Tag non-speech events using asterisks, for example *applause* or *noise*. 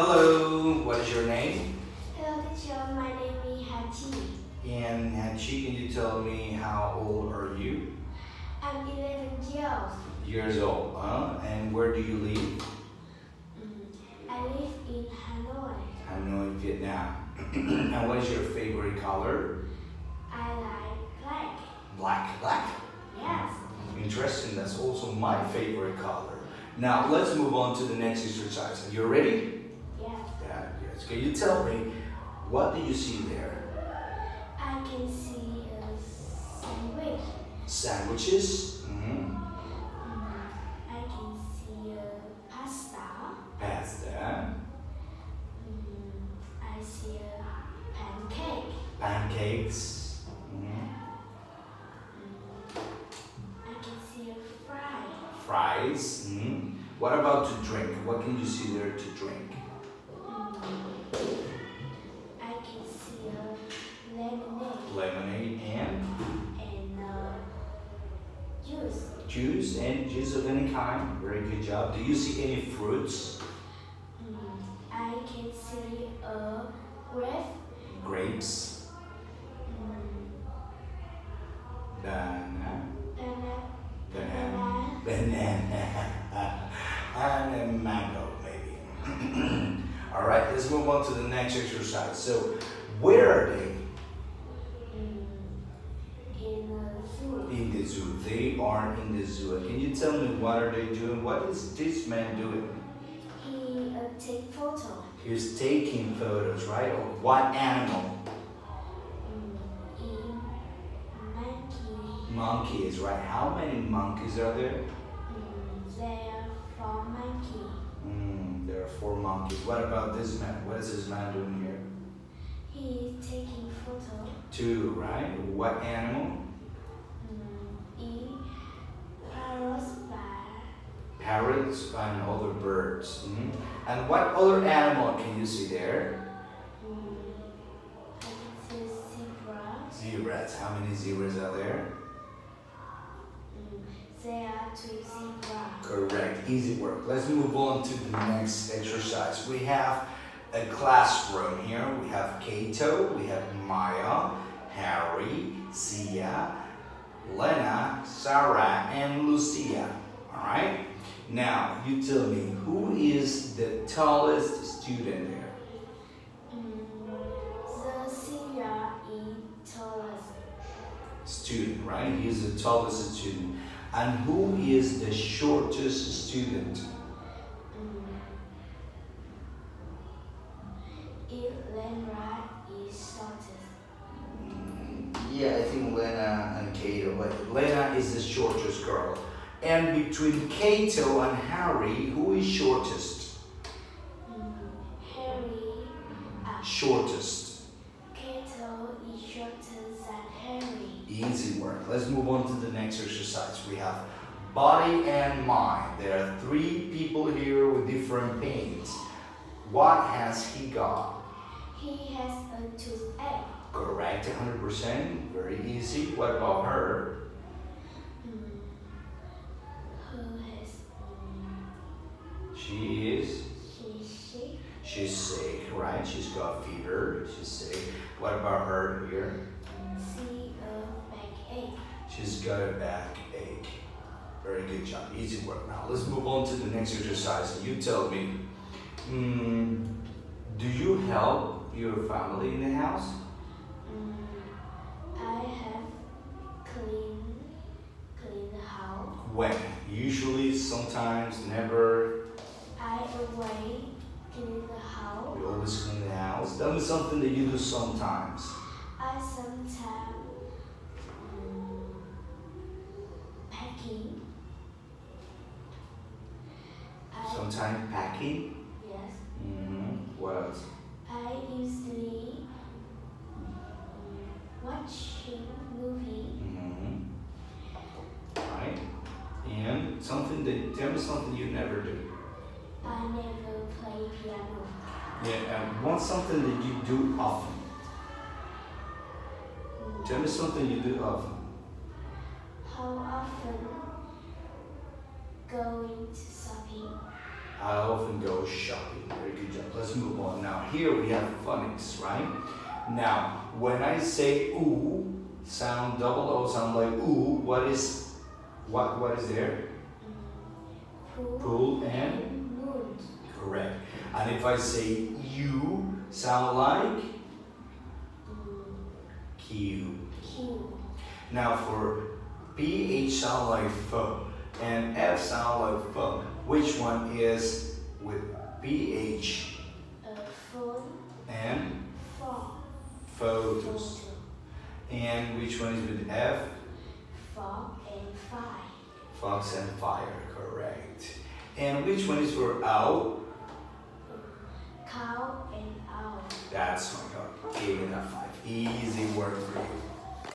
Hello, what is your name? Hello teacher, my name is Hà Chi. And Hà Chi, can you tell me how old are you? I'm 11 years. Old. Years old, huh? And where do you live? Mm, I live in Hanoi. Hanoi, Vietnam. *clears throat* and what is your favorite color? I like black. Black. Black? Yes. Interesting, that's also my favorite color. Now, let's move on to the next exercise. Are you ready? Yes. Yeah, yes. Can you tell me, what do you see there? I can see a sandwich. Sandwiches, mhm, Mm, I can see a pasta. pasta, Mm, I see a pancake. pancakes, mhm, Mm, I can see a fry. fries. mhm. What about to drink? What can you see there to drink? Juice. juice and juice of any kind. Very good job. Do you see any fruits? Mm, I can see a grape. Grapes, Mm, banana, banana. banana, Banana. banana, *laughs* and a mango maybe. *clears throat* All right, let's move on to the next exercise. So, where are they? Mm, in a zoo. In the zoo. They are in the zoo. Can you tell me what are they doing? What is this man doing? He uh, take photo. He's taking photos, right? Of what animal? Mm, monkey. Monkeys, right? How many monkeys are there? Mm, there for monkey. Hmm, there are four monkeys. What about this man? What is this man doing here? He is taking photo. Two, right? What animal? Mm, in parrot's bar. Parrots and other birds. Mhm. And what other animal can you see there? Mm, I can see zebra. Zebras. How many zebras are there? Mm, there are two zebras. Correct. Easy work. Let's move on to the next exercise. We have a classroom here. We have Kato, we have Maya, Harry, Sia, Lena, Sarah, and Lucia. All right. Now you tell me who is the tallest student there? Mm, is tallest. Student, right? He's the tallest student. And who is the shortest student? Mm. Shortest. Yeah, I think Lena and Kato. But Lena is the shortest girl. And between Kato and Harry, who is shortest? Harry, uh, Shortest. Kato is shorter than Harry. Easy work. Let's move on to the next exercise. We have body and mind. There are three people here with different pains. What has he got? He has a toothache. Correct, 100%. Very easy. What about her? Mm. Who has mm, She is she sick? She's sick, right? She's got fever. She's sick. What about her here? See a backache. She's got a backache. Very good job. Easy work. Now let's move on to the next exercise. You tell me. mm, do you help your family in the house? Mm. I have clean clean the house. When? Usually, sometimes, never. Away clean the house. We always clean the house. Tell me something that you do sometimes. I sometimes mm, packing. Sometimes packing. yes. hmm What else? I usually mm, watching movie. hmm Right? And something that, tell me something you never do. Play piano. Yeah, and what's something that you do often? Mm, Tell me something you do often. How often going to shopping? I often go shopping. Very good job. Let's move on. Now here we have phonics, right? Now when I say ooh, sound double O sound like ooh. What is what what is there? Pool, Pool and and moon. Correct. And if I say you, sound like Q. Q. Now for PH sound like F and F sound like F. Which one is with PH A phone. and Phone. photos? And which one is with F? Fog and fire. Fox and fire, correct. And which one is for owl? And. That's my God. Give me that five. Easy work for you.